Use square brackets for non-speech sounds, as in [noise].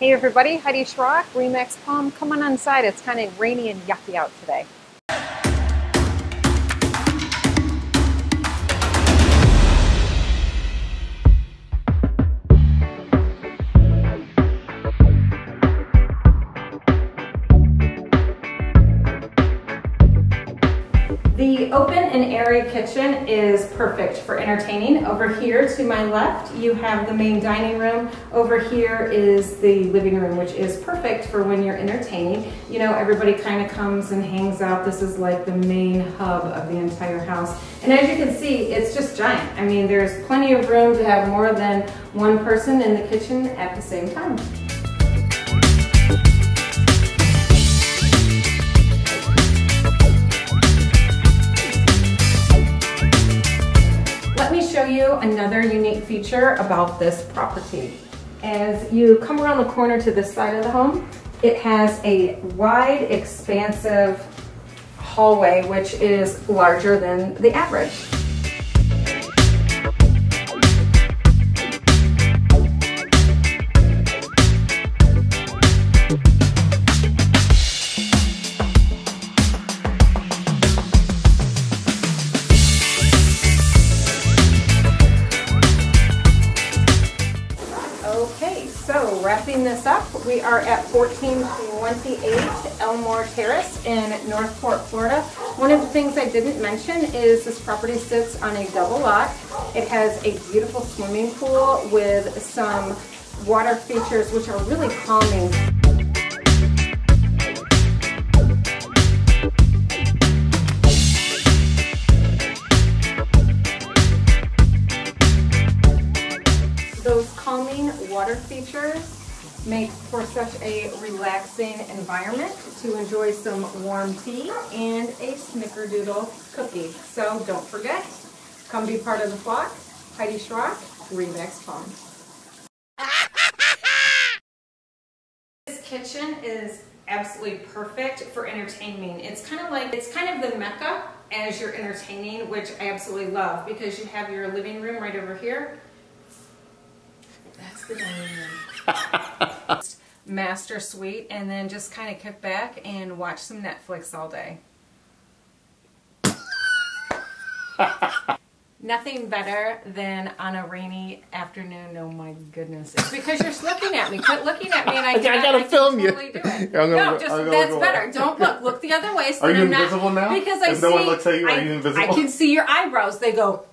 Hey everybody, Heidi Schrock, Remax Palm. Come on inside. It's kind of rainy and yucky out today. The open and airy kitchen is perfect for entertaining. Over here to my left, you have the main dining room. Over here is the living room, which is perfect for when you're entertaining. You know, everybody kind of comes and hangs out. This is like the main hub of the entire house. And as you can see, it's just giant. I mean, there's plenty of room to have more than one person in the kitchen at the same time. You another unique feature about this property. As you come around the corner to this side of the home, it has a wide, expansive hallway, which is larger than the average. Wrapping this up, we are at 1428 Elmore Terrace in North Port, Florida. One of the things I didn't mention is this property sits on a double lot. It has a beautiful swimming pool with some water features which are really calming. Water features make for such a relaxing environment to enjoy some warm tea and a snickerdoodle cookie. So don't forget, come be part of the flock. Heidi Schrock, Remax Palm. this kitchen is absolutely perfect for entertaining. It's kind of like, it's kind of the mecca as you're entertaining, which I absolutely love because you have your living room right over here. That's the dining room. [laughs] master suite and then just kind of kick back and watch some Netflix all day. [laughs] Nothing better than on a rainy afternoon. Oh my goodness! It's because you're looking at me. Quit looking at me, and I, [laughs] I gotta I film totally you. It. Gonna, no, just that's better. Don't look. Look the other way. So are you invisible not, now? Because I if see. no one looks at you, I, are you invisible? I can see your eyebrows. They go